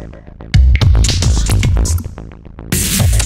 Thank you.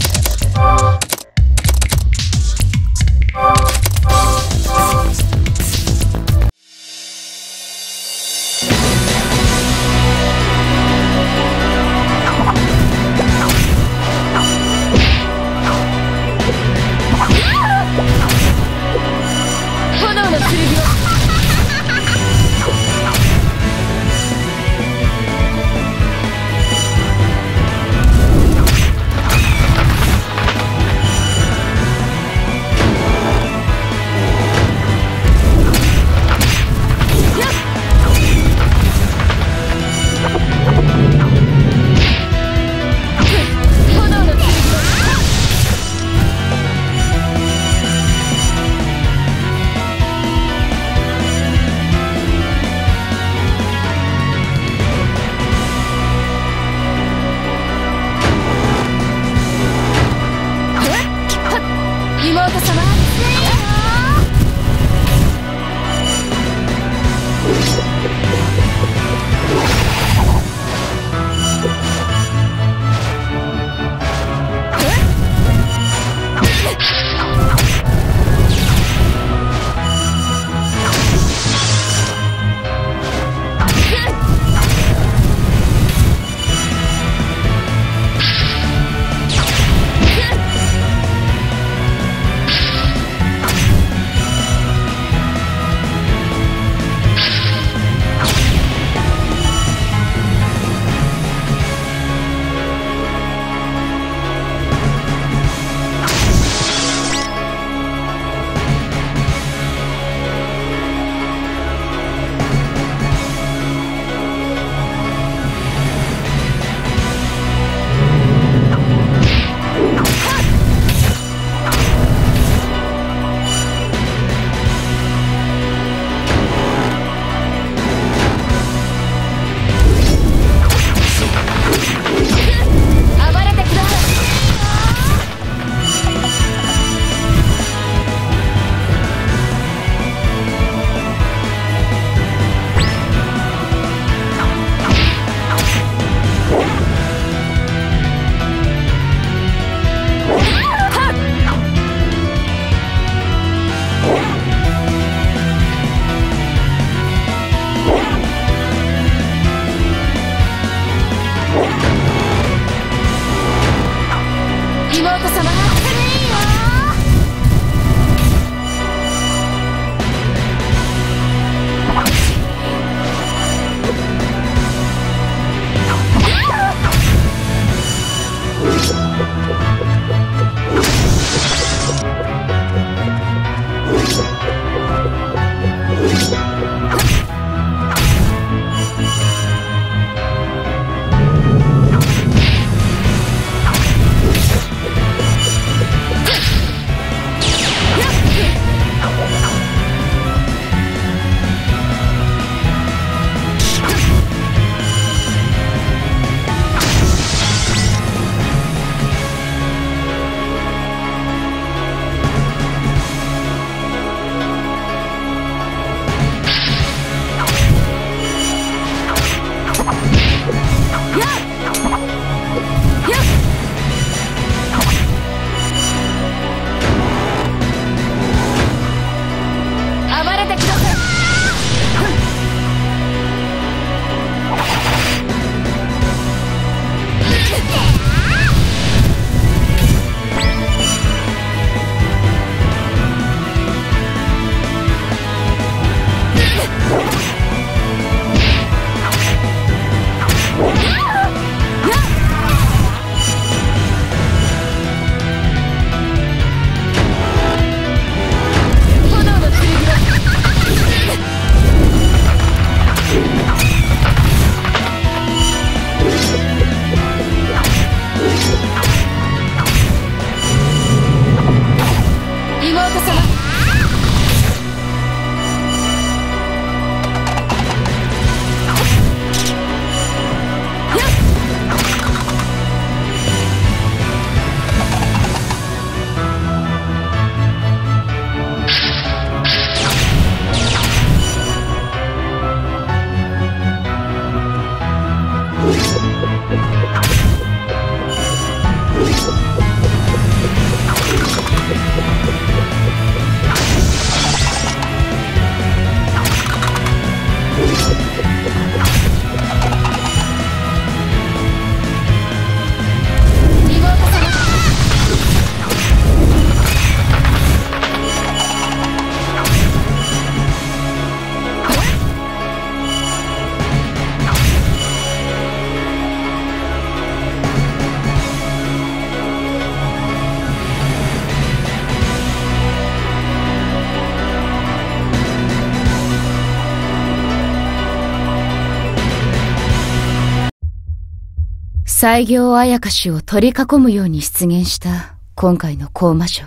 西行あやかしを取り囲むように出現した今回の高魔女。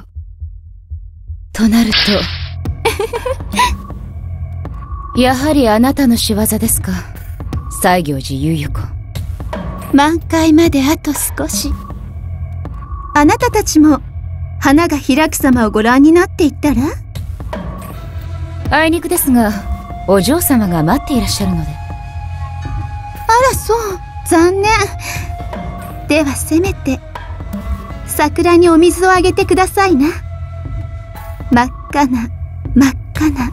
となると、やはりあなたの仕業ですか？西行寺ゆゆ子。満開まであと少し。あなたたちも花が開く様をご覧になっていったら？あいにくですが、お嬢様が待っていらっしゃるので。あらそう残念ではせめて桜にお水をあげてくださいな。真っ赤な真っ赤な。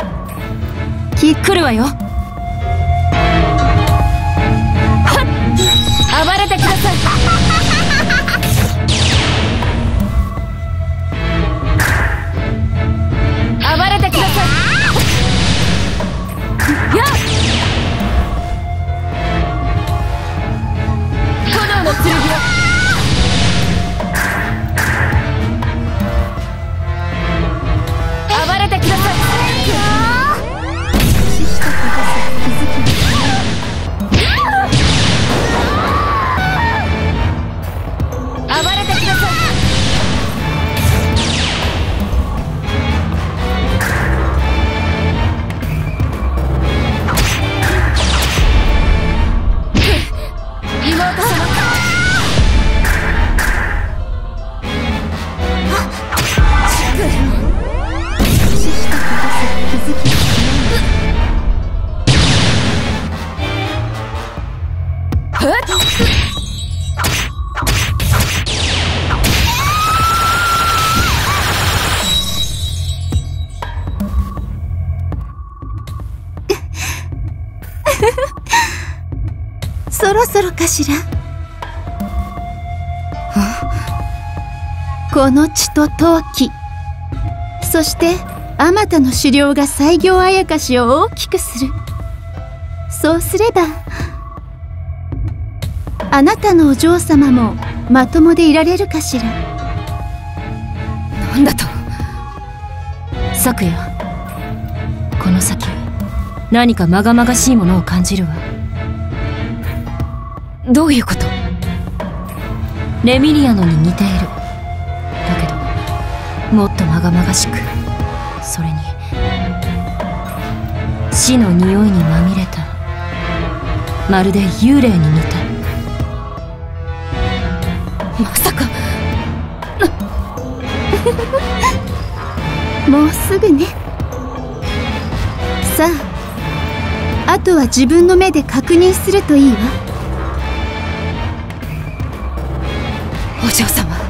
来るわよ。そろそろかしら？この血と陶器。そしてあまたの狩猟が西行あやかしを大きくする。そうすればあなたのお嬢様もまともでいられるかしら？なんだと？昨夜この先は？何かまがまがしいものを感じるわ。どういうこと？レミリアノに似ている。だけどもっとまがまがしくそれに死の匂いにまみれたまるで幽霊に似た。まさか。もうすぐね。さあ。あとは自分の目で確認するといいわ。お嬢様。